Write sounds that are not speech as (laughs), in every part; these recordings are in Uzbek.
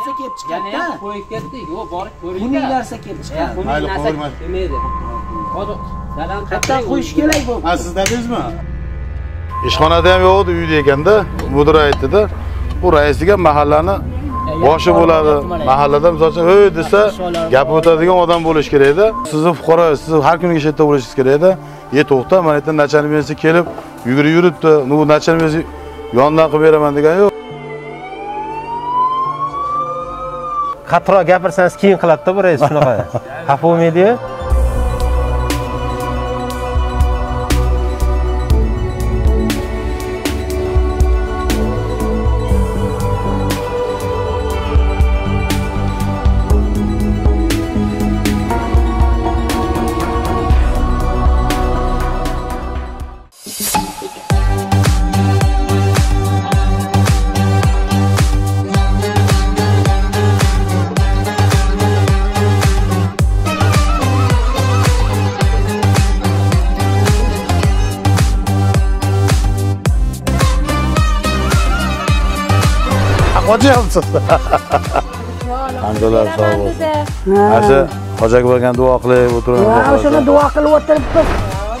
narsa kelib yana chiqadida. ham qo'yib ketdik. Yo'q borib ko'ring buning narsa kelib chiqadi. buning Mayli, narsa qo'yma. kelmaydi. Hozir dadam qayerdan qo'yish kerak bu ha siz dedingizmi? Ishxonada ham yo'q edi uyda ekanda mudir aytdida bu raisiga mahallani boshi bo'ladi. mahallada misol uchun hey desa gapni o'tadigan odam bo'lishi kerak edi. Sizni fuqaro siz har kuni o'sha yerda bo'lishingiz kerak edi. E to'xta mana yerda начальник kelib yugurib yuribdi. Ну начальник yonidan qilib beraman degani yo'q qattiqroq gapirsangiz keyin qiladida bu rais shunaqa. (laughs) Xafa bo'lmaydiyu qochyapsiz (laughs) hamdulillah sog' bo'lsin. Mana shu hoji aka bilan duo qilib o'tiramiz. Ha, o'shani duo qilib o'tiribmiz.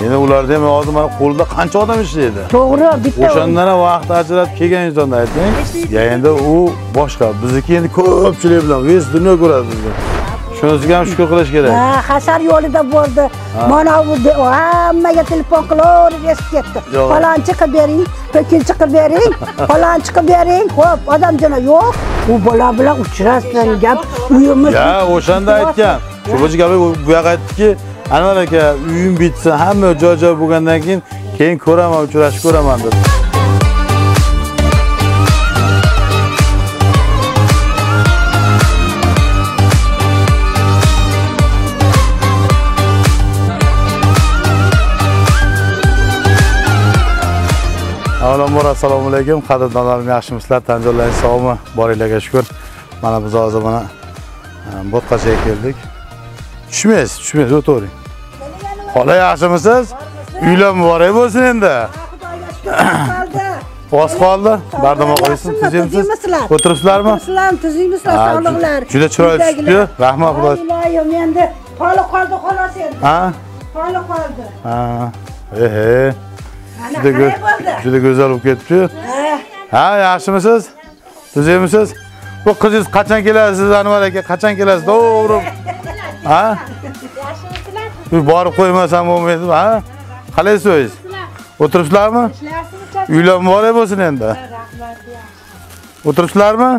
endi ularda ham hozir mana qo'lida qancha odam ishlaydi? To'g'ri, bitta o'shandan ham vaqt ajratib kelgan insonni ayting. Ya endi u boshqa bizniki endi ko'pchilik bilan ves dunyo ko'radi bizni shunisiga ham shukur qilish kerak Ha, hashar yo'lida bo'ldi. Mana bu hammaga telefon qilaverib esib ketdi. Falonchi qilib bering, to'kinchi qilib bering, (laughs) falonchi qilib bering. Xo'p, odamjana yo'q. U bola bilan uchrashsin, gap uyimiz. ya o'shanda aytgan shu bo'yicha gap bu yoqqa aytdiki anvar aka uyim bitsin hamma joy joy bo'lgandan keyin keyin ko'raman uchrashib ko'raman dedi avvalambor assalomu alaykum. Qadrdonlarim yaxshimisizlar tanjonlaringiz sog'mi? Boringlarga shukur mana biz hozir mana e, bo'tqachaga keldik. Tushmaysiz tushmaysiz o'tiring xola yaxshimisiz? Uylar muborak bo'lsin endi. (coughs) Oz qoldi. Bardamo qo'ysin Tuzyapsizlar. o'tiribsizlarmi Sizlar tuzingmisizlar, Ha, sog'liqlar. juda chiroyli chiqibdi rahmat xudo Iloyim, endi holi qoldi xolos endi. ha? Holi qoldi. ha. Ehe juda juda go'zal bo'lib ketibdi. Ha, yaxshimisiz? Tuzyapmisiz bu qizingiz qachon kelasiz anvar aka? Qachon kelasiz? To'g'ri. Ha? Bu borib qo'ymasam bo'lmaydimi ha? Qalaysiz o'zingiz o'tiribsizlarmi? Uylar muborak bo'lsin endi. O'tiribsizlarmi?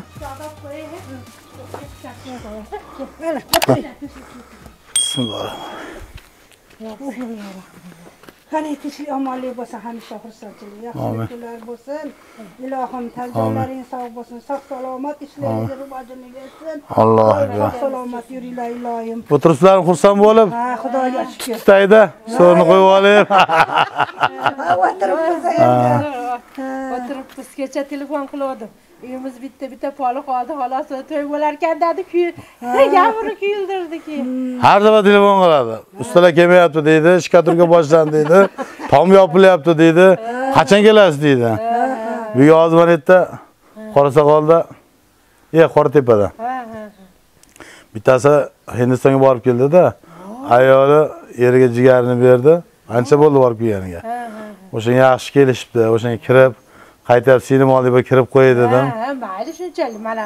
Bismillah Qani tinchlik omonlik bo'lsin, hamisha xursandchilik, yaxshi kunlar bo'lsin. Ilohim tanjonlaring sog' bo'lsin, sog' salomat ishlaringizni rivojini bersin. allohga Sog' salomat yuringlar iloyim. o'tiribsizlarmi xursand bo'lib? Ha, Xudoga shukr. tutayda so'rni qo'yib olib Ha, o'tiribmiz o'tiribmiz kecha telefon qilgandim uyimiz bitta bitta poli qoldi xolos to'y bo'larkan dedi kuy gapirib (laughs) kuyildirdi keyin har daf'a telefon qiladi. Ustalar kelmayapti deydi shkaturka boshlandi deydi (laughs) tom yopilyapti deydi qachon kelasiz deydi. Bu hozir mana yerda qorasoqolda e qoratepada ha ha bittasi hindistonga borib keldida ayoli eriga jigarini berdi. Ancha bo'ldi borib kelganiga. O'shanga yaxshi kelishibdi o'shanga kirib qaytyapti singlim oldiga bir kirib qo'yay dedim. Ha mayli shunchalik. Mana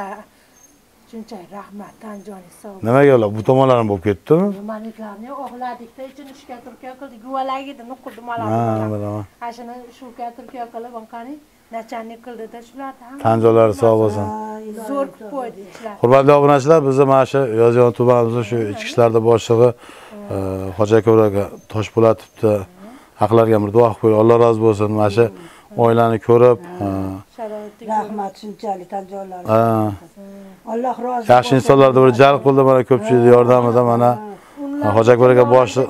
shunchalik rahmat tanjoning sog' nimaga ular bu tomonlarim bo'lib ketdimi? Nimaliklarni oxladikda ichini shka turka qildik. Guvalagida nuqurdi ha bilaman. Ha shuni shuka turka qilib anqani nachalnik qildida shularni ham. Tanjonlari sog' bo'lsin. Zo'r qilib qo'ydi hurmatli obunachilar bizni mana shu yozyovon tumanimizni shu ichki ishlarda boshlig'i e, hoji aka toshpo'latovni haqlariga bir duo qilib qo'ying. Alloh rozi bo'lsin. Mana shu oilani ko'rib Rahmat shunchalik tanjonlar. e, Alloh rozi yaxshi insonlarni bir jalb qildi mana ko'pchilik yordamida mana hoji aka aka boshi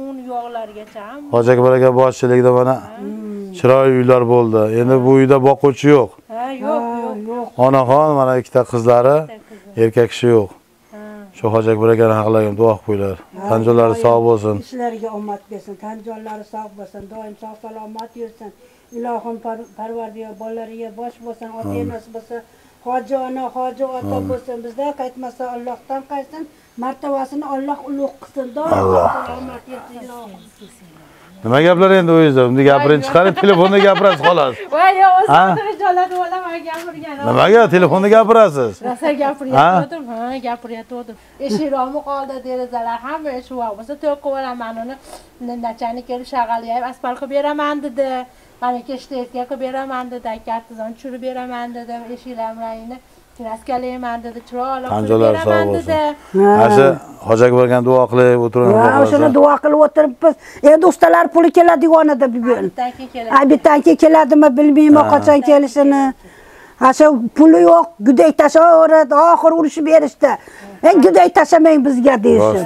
un yog'largacha hoji aka aka boshchiligida mana chiroyli uylar bo'ldi. Endi bu uyda boquvchi yo'q. Ha yo'q yo'q. onaxon mana ikkita qizlari erkak kishi yo'q shu hoji aka akani haqlariga duo qilib qo'yinglar tanjonlari sog' bo'lsin. ishlariga omad bersin tanjonlari sog' bo'lsin doim sog' salomat yursin. Ilohim par- parvardigor bolalariga bosh bo'lsin ota enasi bo'lsa hoji ona hoji ota bo'lsin. Bizda qaytmasa allohdan qaytsin martabasini olloh ulug' qilsin. Alloh. salomat yesin nima gaplar endi o'zingizda bunday gapiring chiqaring (laughs) telefonda gapirasiz xolos. Voy yo o'zim Ha? xijolat bo'laman gapirganim nimaga telefonda gapirasiz. Rosa gapiryotgandim ha? gapiryotgandim eshikroqmi qoldi derazalar hamma eshik bo'lsa to'q qilib yuboraman uni nachalnik kelib shag'alayib asfalt qilib beraman dedi. Mana keshlayotga qilib beraman dedi aka artizon tushirib beraman dedi eshiklarni kraskalayman dedi chiroyli qilib Qanchalar sog' beraman bo'lsin. dedi. Mana shu hoji aka borgan duo qilib o'tirib ha o'shani duo qilib o'tiribmiz. Endi ustalar puli keladi yonida bugun ha bittanki keladimi bilmayman qachon kelishini. ha shu puli yo'q guday tashlaveradi oxiri urishib berishdi. Eng guday tashlamang bizga deyishdi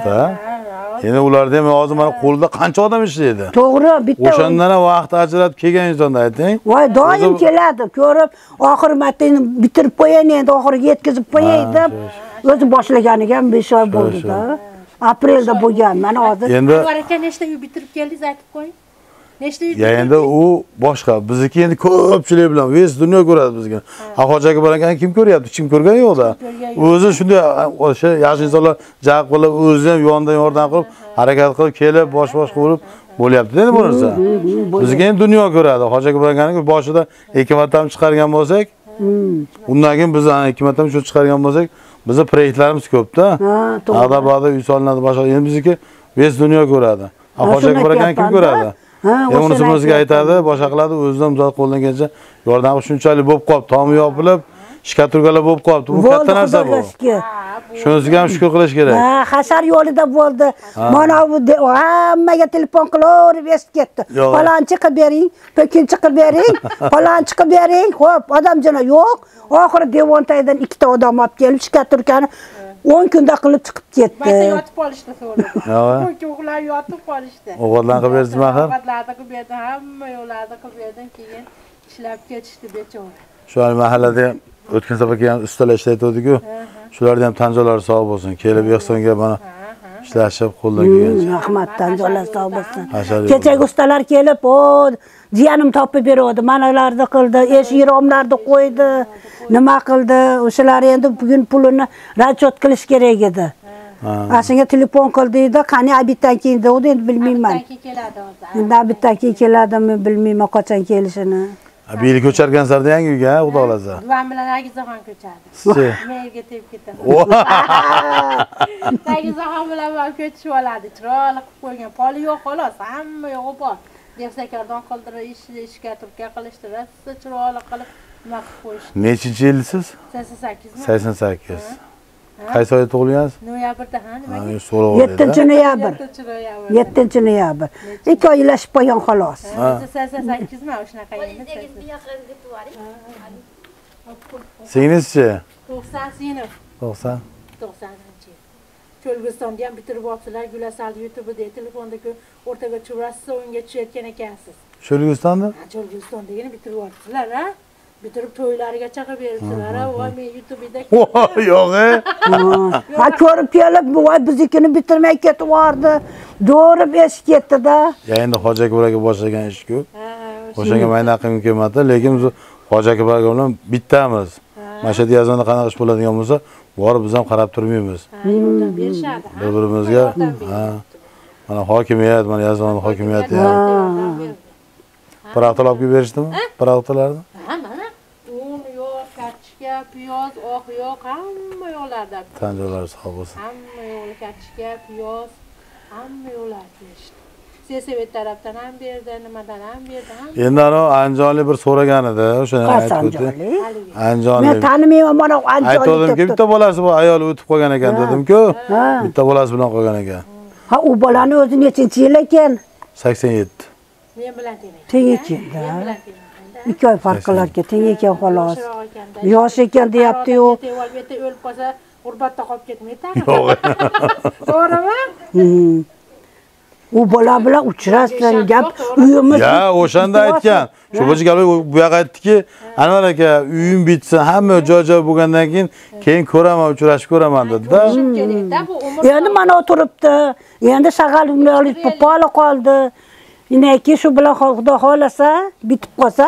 endi ularda ham hozir mana qo'lida qancha odam ishlaydi? To'g'ri bitta o'shandan ham vaqt ajratib kelgan insonni ayting. Voy doim keladi. Ko'rib oxiri marta bitirib qo'yayin endi oxiriga yetkazib qo'yay deb o'zi boshlaganiga ham besh oy bo'ldida. aprelda bo'lgan mana hozir endi anvar aka nechta uy bitirib keldingiz aytib qo'ying nechta ya endi u boshqa. Bizniki endi ko'pchilik bilan ves dunyo ko'radi bizga. Ha. Hoji aka kim ko'ryapti? Hech kim ko'rgani yo'qda o'zi shunday o'sha yaxshi insonlar jalb qilib o'zi ham yonidan yordam qilib harakat qilib kelib bosh bosh qilib bo'lyaptida endi bu narsa. Bizga endi dunyo ko'radi. Hoji aka boshida ikki marta chiqargan bo'lsak undan keyin biz ana ikki marta shu chiqargan bo'lsak bizni proyektlarimiz ko'pda Ha, to'g'ri. bag'da uy solinadi boshqa endi bizniki ves dunyo ko'radi. Hoji aka shuni bor ekan kim ko'radi Ha, endi unisi o'shani bizga aytyapman. aytadi boshqa qiladi o'zidan zot qo'lidan kelsa yordam qilib shunchalik bo'lib qolibdi tomi yopilib shkaturkalar bo'lib qolibdi bu katta narsa bu. Shunisiga ham shukur qilish kerak. Ha hashar yo'lida bo'ldi. Mana bu hammaga telefon qilaverib eshitib ketdi. Palonchi qilib bering to'kinchi qilib bering (laughs) palonchi qilib bering. Ho'p odamjana yo'q. Oxiri devon tagidan ikkita odam olib kelib shkaturkani o'n kunda qilib chiqib ketdi. Maysa yotib qolishdi so'radi. Ko'k uxlar yotib qolishdi. ovqatlarni qilib bersizmi axir? Ovqatlarni qilib berdim, hamma yo'llarni qilib berdim, keyin ishlab ketishdi bechora. shu mahallada ham o'tgan safar kelgan ustalar ishlayotgandiku shularni ham tan joylari sog' bo'lsin. Kelib ehsonga mana ishlashib qo'ldan kelgancha. Rahmatdan jo'lar sog' bo'lsin. kechagi ustalar kelib o jiyanim topib beruvdi manalarni qildi eshik romlarni qo'ydi. Nima qildi? O'shalar endi bugun pulini расчет qilish kerak edi. Ashunga telefon qildida qani abitdan keyin degandi endi bilmayman. Keyin keladi hozir. endi abitdan keyin keladimi bilmayman qachon kelishini bu yil ko'charkansizlarda yangi uyga xudo xohlasa Duvan bilan Agizaxon ko'chadi. Sizchi? Menga tegib ketadi. O, Agizaxon (laughs) bilan man ko'chishib oladi. Chiroyli qilib qo'ygan. Poli yo'q xolos, hamma yo'g'i bor. Devsakardon qildirib, ish ishga turka qilishdi. Rosa chiroyli qilib nima qilib qo'yishdi. nechinchi yilsiz 88 mi? sakson sakkiz qaysi oyda tug'ilgansiz Noyabrda ha nimaga? so'roq yettinchi noyabr 7-noyabr. yettinchi noyabr ikki oylashib qo'ygan xolos sakson sakkizmi shunaqa endi singlizchi to'qson sinf to'qson to'qsoninchi yil cho'lg'istonni ham bitirib olibsizlar gulasalni youtubeda telefonda o'rtaga churasiz o'yinga tushayotgan ekansiz sho'rgistonni Ha, cho'lg'istondagini bitirib olibsizlar a bitirib to'ylarigacha qilib beribsizlar voy men youtubeda yo'q e. (laughs) Ha ko'rib kelib voy biznikini bitirmay ketib yubordi do'rib eshib ketdida. Ya endi hoji aka boshlagan ish-ku. Ha, o'shanga mayli aqlim kelmadi lekin biz hoji aka bilan bittamiz. Mana shu yerda qanaqa ish bo'ladigan bo'lsa borib biz ham qarab turmaymiz. Berishadi. Bir birimizga ha. mana hokimiyat mana yazmani hokimiyati beradi. paxtalar olib kelib berishdimi? Un yo'q kartoshka piyoz oq yo'q hamma yo'qlarda tan joylari sog' bo'lsin. Hamma yo'li kartoshka piyoz hamma yo'llar berishdi sesvet tarafdan ham berdi nimadan ham berdi hamma endi anavi andijonlik bir so'ragan edi o'shani aytib o'tdi. Haligi men andijonlik tanimayman mana andijonlik aytuvdimki deb bitta bolasi bor ayol o'tib qolgan ekan dedimku bitta bolasi bilan qolgan ekan. Ha u bolani o'zi nechinchi yil ekan? Sakson yetti. Men bilan teng teng ekanda. Men bilan teng ikki oy farq qilarkan teng ekan xolos. yosh ekan deyapti-yu deyapti o'lib qolsa g'urbatda qolib ketmaydi (laughs) (laughs) to'g'rimi? Hmm. u bola bilan uchrashsin gap uyimiz ya o'shanda aytgan. shu gap bu yoqqa aytdiki anvar aka uyim bitsin hamma joy joy bo'lgandan keyin keyin ko'raman uchrashib ko'raman dedida endi mana o'tiribdi. Endi shag'al poli qoldi innaki shu bilan xudo xohlasa bitib qolsa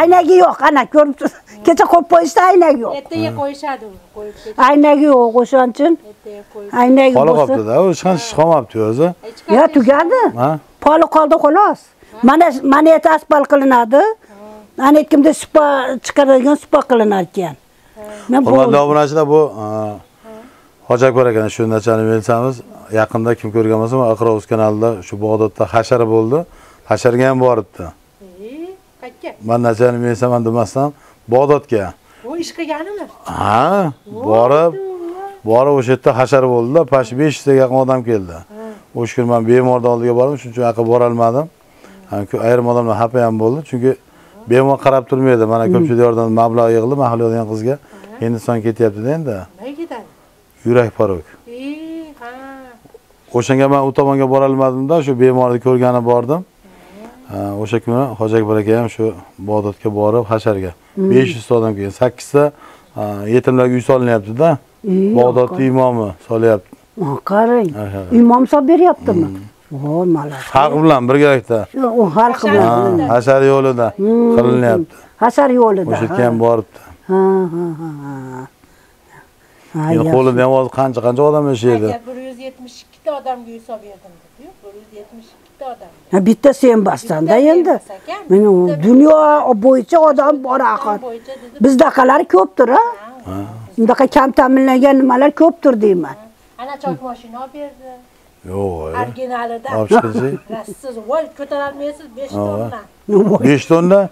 aynagi yo'q ana ko'ribsiz kecha qo'yib qo'yishdi aynagi yo'q. Ertaga qo'yishadi qo'yib ketib aynagi yo'q o'shaning uchun aynagi bo'lsa qolibdi-da, u hech qancha ish qolmabdi o'zi. yo tugadi. Ha? poli qoldi xolos. Mana mana yerda asfalt qilinadi. Ana aytganda supa chiqaradigan supa qilinar ekan. Men Hurmatli bu obunachilar, bu Hoji akbar akani shu nachani bilsamiz, yaqinda kim ko'rgan bo'lsa, Aqrovuz kanalida shu Bag'dodda hashar bo'ldi. Hasharga ham boribdi. Qayerga Men nachani bilsaman demasdan Bag'dodga. u ish qilganimi Ha, borib borib o'sha yerda hashar bo'ldi-da, pash 500 taga yaqin odam keldi. O'sha kuni men bemorni oldiga bordim, shuning uchun yoqqa bora olmadim. Ha, ku- ayrim odamlar xafa ham bo'ldi, chunki bemor qarab turmaydi. Mana ko'pchilik yordam mablag' yig'ildi, mahalla degan qizga. Hindiston ketyapti-da endi. nimaga ketadi Yurak ha O'shanga men u tomonga bora olmadim-da, shu bemorni ko'rgani bordim. Ha, O'sha kuni Hoji akbar aka ham shu Bag'dodga borib hasharga 500 ta odam kelgan. 8 ta ha, yetimlarga uy solinyapti-da. Ey, Bag'dodning imomi solyapti. Qarang imom solib beryaptimi voy malas Xalq bilan birgalikda. u xalq bilan hashar yo'lida qilinyapti. hasar yo'lida O'sha yerga ham boribdi. ha ha ha qo'lida ham hozir qancha qancha odam yashaydi. Bir yuz yetmish ikkita odamga uy solib berdim dedi bir yuz yetmish odam. Ha, bitta sen bassanda endi. mana dunyo bo'yicha odam bor axir bo'yicha dedi. Bizdaqalar ko'pdir a bunaqa kam ta'minlangan nimalar ko'pdir deyman. Ana chok moshina olib berdi. Yo'q. originalida Olib chiqinchi. (laughs) rassiz voy ko'tarolmaysiz besh Ha. 5 tonna?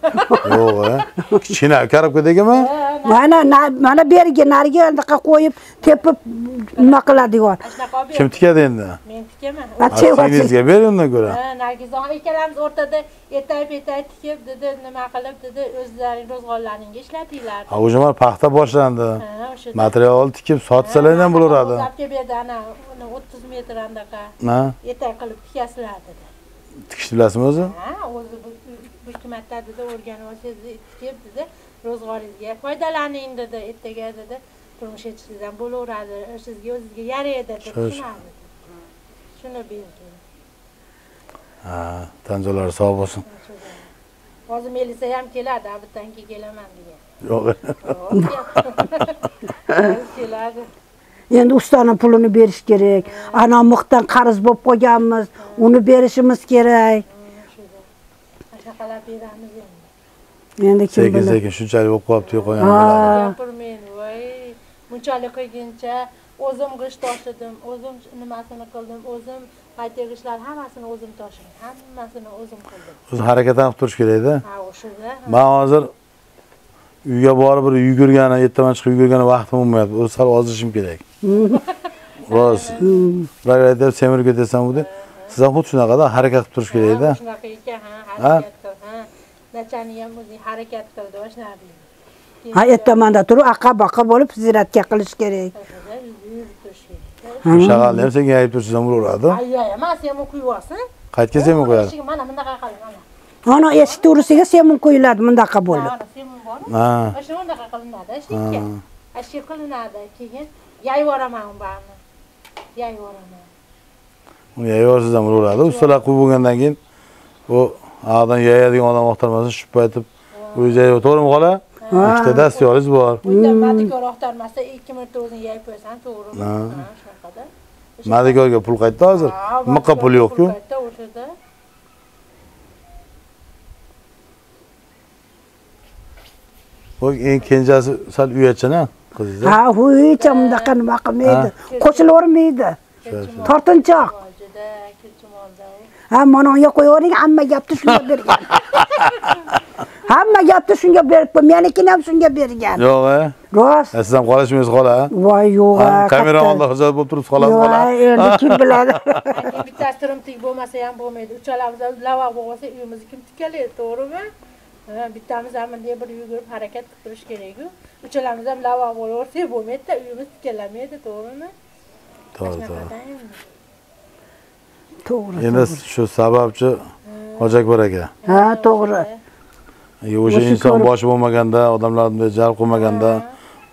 Yo'q, a. Kichkina karobkadagimi? mana na- mana berigi nariga anaqa qo'yib tepib nima qiladigan Kim tikadi endi? men tikaman Singizga ber undan ko'ra. Ha, nargizaxon ikkalamiz o'rtada etay betay tikib dedi nima qilib dedi o'zlaring ro'zg'orlaringga ishlatinglar Ha, o'sha mana paxta boshlandi. Ha, o'sha Material tikib sotsalar ham bo'laveradi. O'zi olib kelib berdi ana uni o'ttiz metr anaqa Ha? etay qilib tikasizlar dedi Tikishni bilasizmi o'zi? ha o'zi hukumatda dedi o'rganib olsangiz tikib dedi ro'zg'oringizga foydalaning dedi ertaga dedi turmush etishingizdan bo'laveradi sizga o'zizga yaraydi deb tushunadi shuni berdi Ha, tanjolari sog' bo'lsin. hozir melisa ham keladi bittadan keyin kelaman degan. Yo'q. (laughs) Keladi. Endi ustani pulini berish kerak. Ana mixdan qarz bo'lib qolganmiz. Uni berishimiz kerak beramiz endi endi kim Sekin biladi sekin shunchalik bo'lib qolibdi qolgan. Ha. gapirmang voy bunchalik qilguncha o'zim g'isht toshidim o'zim nimasini qildim o'zim qayta yig'ishlar hammasini o'zim toshidim hammasini o'zim qildim O'zi harakat qilib turish kerak-da. ha o'shada Men hozir uyga borib bir yugurgani, ertaman chiqib yugurgani vaqtim bo'lmayapti. O'zi sal ozishim kerak. Rost. Ular aytib semirib ketasan bu deb. Siz ham xuddi shunaqada harakat qilib turish kerak-da. shunaqa ekan ha harakat qil ha. Nachani ham o'zing harakat qildi va shunaqa deydi ha ertamanda turib aqa baqa bo'lib ziyoratga qilish kerak. Shag'alni ham senga ayib tursa ham bo'laveradi. Emas sen uni quyib olsin Qaytga sen qo'yadi. Mana bunaqa qilib mana ana eshik to'g'risiga semun qo'yiladi bundaqa bo'lib mana semun bormi Ha. O'sha unaqa qilinadi eshikka eshik qilinadi keyin yayib yuboraman uni barini yayib yuboraman Uni yayyorsiz ham bo'laveradi. Ustalar qo'yib bo'lgandan keyin bu adan yayadigan odam oqtarmasin shu aytib o'zi yayib to'g'rimi xola? Ikkita dastyoringiz bor. bunda madikor oqtarmasa ikki marta o'zing yayib qo'yasan to'g'rimi shunaqada Madikorga pul qaytdi hozir. Miqqa pul yo'q-ku. o'shada Bu eng kenjasi sal uyatchan-a qizingiz. ha hech bundaqa nima qilmaydi qo'shilavermaydi tortinchoq ha manonga qo'yavering hamma gapni shunga bergan. (laughs) Hamma gapni shunga berib qo'y menikini ham shunga bergan. Yo'q, a? rost. Siz ham qolishmaysiz xola. voy yo'q a, Kamera oldida hujjat bo'lib turibsiz xola xola. Yo'q, endi kim (laughs) biladi? Agar bittasi tirimtik bo'lmasa ham bo'lmaydi. Uchalamiz ham lavaq bo'lsa uyimizni kim tikalaydi to'g'rimi? Ha, bittamiz ham bunday bir yugurib harakat qilib turish kerak-ku. Uchalamiz ham lavaq bo'laversak bo'lmaydida uyimiz tikalamaydi to'g'rimi? To'g'ri, to'g'ri. To'g'ri Endi shu sababchi Hoji akbar aka. ha to'g'ri o'sha inson boshi bo'lmaganda, odamlarni jalb qilmaganda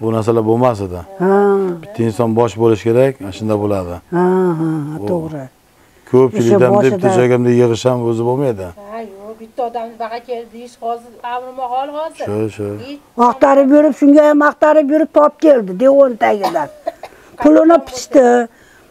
bu narsalar bo'lmas edi. ha Bitta inson bosh bo'lishi kerak, ana shunda bo'ladi. ha ha ha, to'g'ri ko'pchilikdan bitta joyga bunday yig'ish ham o'zi bo'lmaydi ha yo'q bitta odamni baqa keldi deyish hozir amri mahol hozir Shu, shu. Hech Axtarib yurib, shunga ham axtarib yurib top keldi devon tagidan. (laughs) Pulini pichdi.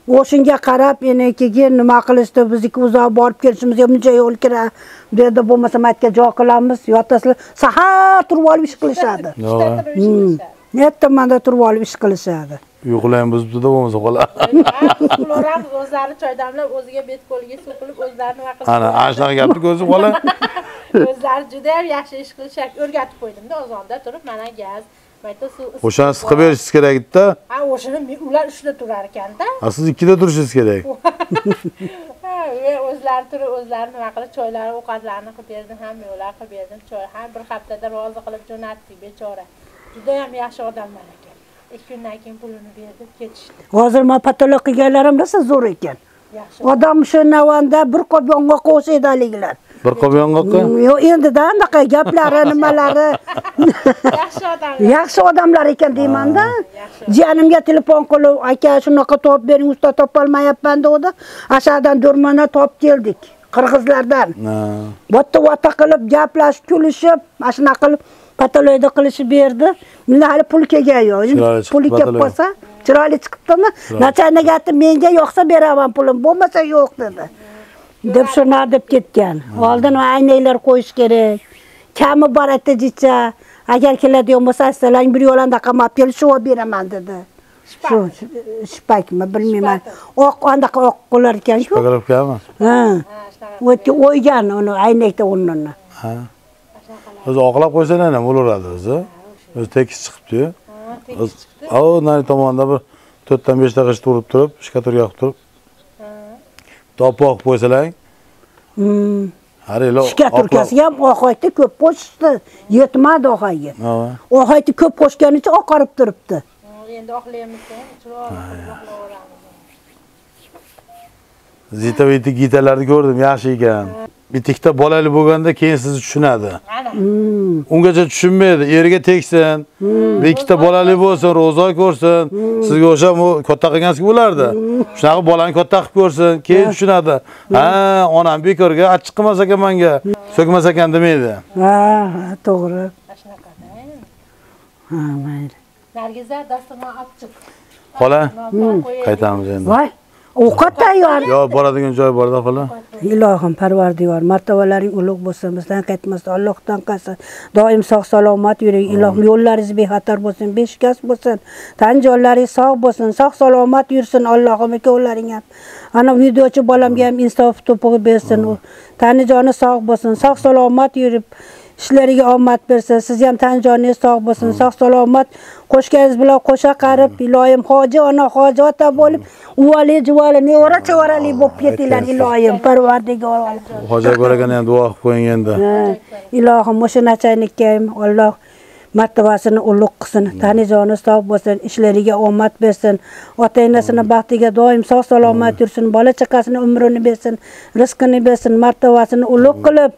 O'shinga qarab endi keyin nima qilishdi? Bizniki uzoq borib kelishimizga buncha yo'l kira. Bu yerda bo'lmasa maytga joy qilamiz, yotasizlar. Sahar turib olib ish qilishadi. (laughs) Turib ish qilishadi. Nettamanda turib olib ish qilishadi. uyqulayam buzibdida bo'lmasa qolar ular (laughs) ham o'zlari choy damlab o'ziga bet qo'liga suv qilib o'zlari nima qilib ana ana shunaqa gapni ko'zi qola (laughs) o'zlari juda ham yaxshi ish qilishadi o'rgatib qo'ydimda ozonda turib mana gaz o'shani siqib berishingiz kerak edida ha o'shani ular uchta turar ekanda a siz ikkida turishingiz kerak. (laughs) Ha, o'zlari turib o'zlari nima qilib choylar ovqatlarni qilib berdim hamma yo'llar qilib berdim choy ham bir haftada rozi qilib jo'natdik bechora. Juda ham yaxshi odamlar ekan. Ikki kundan keyin pulini berdi ketishdi. Hozir men patolog qilganlarim rosa zo'r ekan. yaxshi. Odam shu navanda bir qop yong'oq o'saydaliglar. Bir qop yong'oqqa Yo'q, endi-da anaqa gaplari, nimalari. yaxshi odamlar yaxshi odamlar ekan deymanda. Jiyanimga telefon qilib aka shunaqa topib bering usta topolmayapman degdi ashadan do'rmana topib keldik qirg'izlardan. Ha. botta vata qilib gaplashib kulishib mana shunaqa qilib patoloyda qilishib berdi. Menda hali pul kelgan yo'q puli kelib qolsa chiroyli chiqibdimi? Nachalnik aytdi menga yoqsa beraman pulim bo'lmasa yo'q dedi deb shuna deb ketgan. Oldin aynaklar qo'yish kerak. Kami bor aytdi jicha agar keladigan bo'lsa aytsalar bir yo'l anaqa shu olib beraman dedi. Shu shipakmi bilmayman. Oq anaqa oq qo'lar ekan-ku Fotografikami? ha. Ha shunaqa o'tga o'ygan uni aynakda o'rnini. Ha. O'zi oqlab qo'ysalar ham bo'laveradi o'zi. O'zi tekis chiqibdi-yu. ha, O, nari tomonda bir 4 dan 5 ta g'isht urib turib, shkaturga qilib turib, topoq qilib qo'ysalar, Hmm. harilo. ishga turkasiga ham oqoytni ko'p qo'shishdi yetmadi og'ayga Ha. og'ayni ko'p qo'shgani uchun oqarib turibdi endi oqlaymiz chiroyli Zita gitalarni ko'rdim, yaxshi ekan. Bitikda bolali bo'lganda keyin sizni tushunadi. ana Ungacha tushunmaydi. Eriga tegsin, bir ikkita bolali bo'lsin, ro'zoy ko'rsin. Sizga o'sha katta qilgansiz bo'lardi. Shunaqa bolani katta qilib ko'rsin, keyin tushunadi. Ha, onam bekorga achchiq qilmas ekan menga, so'kmas ekan demaydi. ha to'g'ri. Shunaqada ha mayli. Nargiza dasturxon olib chiq Xola, qaytamiz endi. voy ovqat tayyor. Yo, boradigan joy borda xola. ilohim parvardigor martabalaring ulug' bo'lsin bizdan qaytmasdan allohdan qolsin doim sog' salomat yuring. Ilohim yo'llaringiz bexatar bo'lsin beshikast bo'lsin tan jonlaringiz sog' bo'lsin sog' salomat yursin allohim ikkovlaring ham ana videochi bolamga ham insof to'pig'i bersin. Tani joni sog' bo'lsin sog' salomat yurib ishlariga omad bersin. Siz ham tan joningiz sog' bo'lsin. Sog' salomat qo'shganingiz bilan qo'sha qarib ilohim hoji ona hoji ota bo'lib uvali juvali nevara chevarali bo'lib ketinglar ilohim parvardigor. Hoja ko'ragani ham duo qilib qo'ying endi. Ilohim o'sha nachalnikka ham Alloh martabasini ulug' qilsin. Tani joni sog' bo'lsin ishlariga omad bersin. Ota onasini baxtiga doim sog' salomat yursin. Bola chaqasini umrini bersin rizqini bersin martabasini ulug' qilib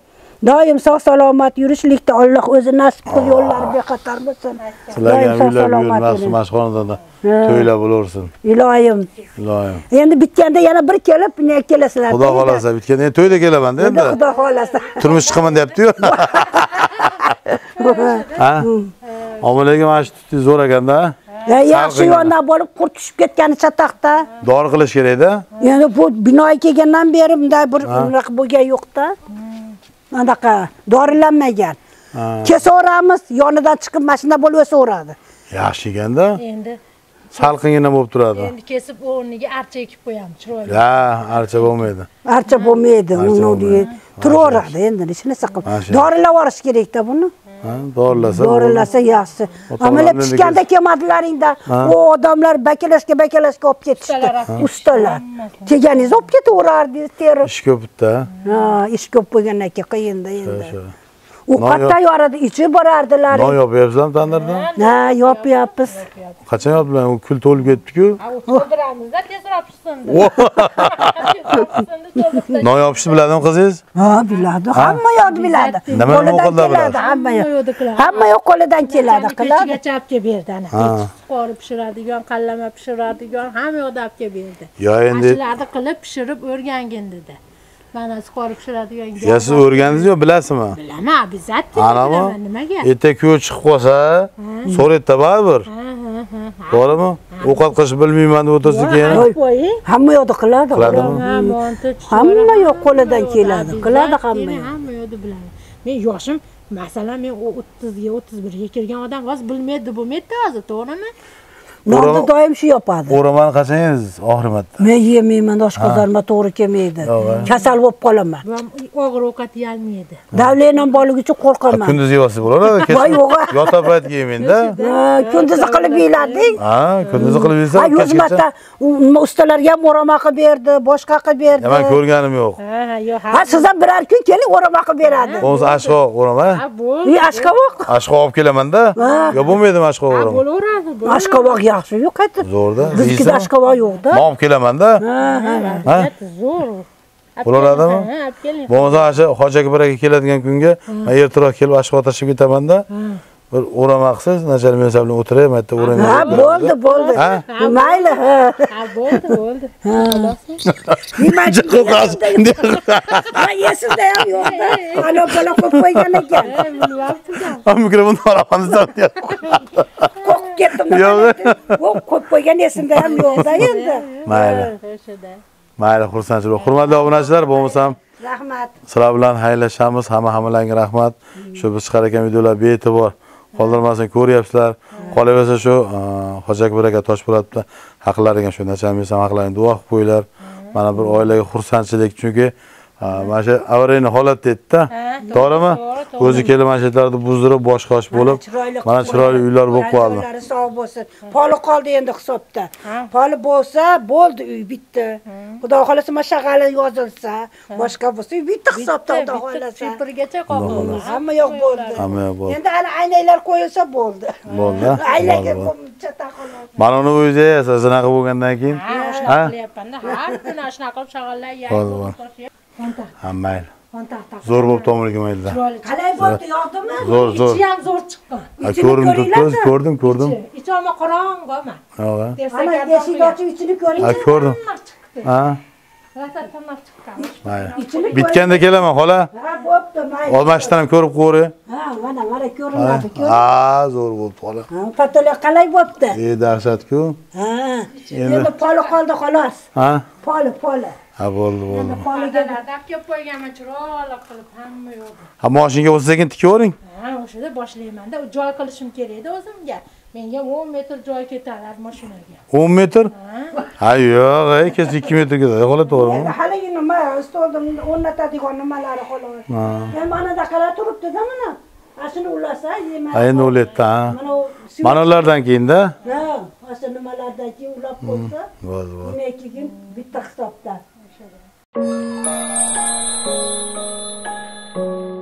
doim sog' salomat yurishlikda Alloh o'zi nasib qilib yo'llari bexatar bo'lsin Sizlarga ham maxsus yuring. mashxonada Ha. to'ylab bo'laversin. ilohim Ilohim. endi bitganda yana bir kelib ne kelasizlar Xudo xolasa bitgan. Endi to'yda kelaman-da endi. xudo xohlasa (laughs) Turmush chiqaman deyapti-yu. (laughs) Ha? (laughs) Omilaga mana shu tuti zo'r ekanda. Ya, yaxshi yondan bo'lib qurt tushib ketgani chataqda Dori qilish kerak-da. Endi bu binoga kelgandan beri bunday bir unaqa bo'lgan yo'q-da. Anaqa dorilanmagan. Ha. Kesaveramiz, yonidan chiqib mashina bo'lib o'saveradi. Yaxshi ekanda. endi Salqingina bo'lib turadi. endi kesib o'rniga archa ekib qo'yamiz chiroyli Ya, archa bo'lmaydi. Archa bo'lmaydi, turaveradi endi hech narsa qilib. Dorilab yuborish kerak-da buni. Ha, dorilasa. Dorilasa yaxshi. Onamni pishganda kelmadilaringda, u odamlar bakalashga bakalashga olib ketishdi. Ustalar. Kelganingiz olib ketaverardingiz terib. Ish ko'p bitta. Ha, ish ko'p bo'lgandan keyin qiyin-da endi. Qatta yoradi ichib borardilar. Non yopyapsizlarmi tandirda ha yopyapmiz qachon yopdilar u kul to'lib ketdiku. O'ldiramizda tezroq pishsin Tezroq pishsin deb non yopishni biladimi qizingiz? Ha biladi. Hamma yoqni biladi. Nima nima qo'ldan biladi? hamma hamma yoq qo'lidan keladi qiladi. Pechigacha olib kelib berdi ana. Qori pishiradigan, qallama pishiradigan hamma yoqda olib kelib berdi. yo endi qilib pishirib o'rgangin dedi. Mana qori pishiradigan yo siz o'rgandingizmi yo bilasizmi Bilaman, обязательно anami. Nimaga? ertaga kuyov chiqib qolsa so'raydi baribir Ha, ha, ha. to'g'rimi ovqat qilishni bilmayman deb o'tirsa keyin Qo'ying. hamma yoqda qiladi Qiladimi? Ha, monta Hamma yoq qo'lidan keladi, qiladi hamma. Hamma yoqda bilaman. Men yoshim masalan men 30 ga 31 ga kirgan odam hozir bilmaydi bo'lmaydi hozir, to'g'rimi? Nonni doim shu yopadi. O'ramani qachon oxirgi marta men yemayman oshqozonima to'g'ri kelmaydi. Kasal bo'lib qolaman. Ham og'ir ovqat yeyolmaydi. davleniyam borligi uchun qo'rqaman. Kunduz yeyolsa bo'laveradi (laughs) Voy, yo'q. yotar payt yeymanda Ha, kunduzi qilib yeylading ha kunduzi qilib yeysa ha yuz kechgacha marta ustalarga ham o'rama qilib berdi boshqa qilib berdi. Man ko'rganim yo'q. Ha, ha, yo'q. ha. Siz ham biror kun keling o'rama qilib beradi. Bo'lmasa ashqovoq o'rama. Ha, bo'ldi. ashqovoq ashqovoq olib kelamanda? Yo bo'lmaydimi ashqovoq Ha, o'rama bo'laveradi. ashqovoq yaxshi. Yo'q qaytib zo'rda. deysizmi ashqovoq yo'qda man olib kelamanda. Ha Zo'r. Olib Bo'laveradimi? keling, Ha, olib keling. bo'lmasa o'sha hoji akbar aka keladigan kunga man ertaroq kelib ashqovoq tashlab ketamanda. Bir o'rama qilsangiz nachalnik men bilan o'tiray man yerda o'rayman ha bo'ldi bo'ldi. Ha? mayli ha. Ha, bo'ldi, bo'ldi. man esimda ham yo'qda ana bola qo'yib qo'ygan ekan. Ha, mikrofonni olaman ketdim Yo'q. Qo'yib qo'ygan esimda ham yo'qda endi. Mayli. O'shada. mayli xursandchilik hurmatli obunachilar bo'lmasam rahmat. sizlar bilan xayrlashamiz. Hamma hammalarga rahmat. Shu biz chiqarayotgan videolar bee'tibor qoldirmasdan ko'ryapsizlar. Qolaversa shu hoji akbar aka toshpo'latni haqlariga shu nachalnik ham haqlarini duo qilib qo'yinglar. Mana bir oilaga xursandchilik chunki mana shu avariyniy holatda edida to'g'rimi? o'zi kelib mana shu yerlarni buzdirib boshqa osh bo'lib mana chiroyli uylar bo'lib qoldi. sog' bo'lsin. Poli qoldi endi hisobda. Poli bo'lsa bo'ldi uy bitdi xudo xohlasa mashag'ali yozilsa boshqa bo'lsa uy bitdi hisobda xudo Bitta xohlasa. chipirgacha qoqildi. hamma yoq bo'ldi. Hamma yoq bo'ldi. Endi hali aynaklar qo'yilsa bo'ldi. Bo'ldi (laughs) aynaga mana uni o'zi yeyapsiz shunaqa bo'lgandan keyin. Ha, qilyapman-da. Har kuni shunaqa qilib shag'allar Bo'ldi. ha mayli. Zo'r bo'libdi omilga mayli qalay bo'ldi yoqdimi zo'r zo'r. Ichi ham zo'r chiqqan. Ko'rinib turibdi ko'rdim ko'rdim. Ichi ham qorong'i ama. yo'q a? ana eshik ochib ichini ko'ring ko'rdim. Ha. Mayli bitganda kelaman xola. Ha bo'pti mayli olmashdan ham ko'rib qo'ying ha mana mana ko'rinadi ha zo'r bo'libdi xola. Ha, patolog qalay bo'pti? E dahshatku ha endi poli qoldi xolos. Ha? Poli poli. Ha bo'ldi bo'ldi. Poligalarda olib kelib qo'yganman chiroyli qilib hamma yo'qda. ha moshinga bo'lsa sekin tikavering Ha, o'shada boshlaymanda. Joy qilishim kerakda o'zimga. menga 10 metr joy ketadi mashinaga 10 metr? Ha? Yo'q ey kecha 2 metr ketadi xola to'g'rimi? Haligi nima stolni o'rnatadigan nimalari xolos men manada qarab turibdida mana shuni ulasa endi ulayapti ha. Mana ulardan keyinda ha o'sha nimalardan keyin ulab hmm, qo'ysa bo'ldi keyin bitta hisobda. Thank you.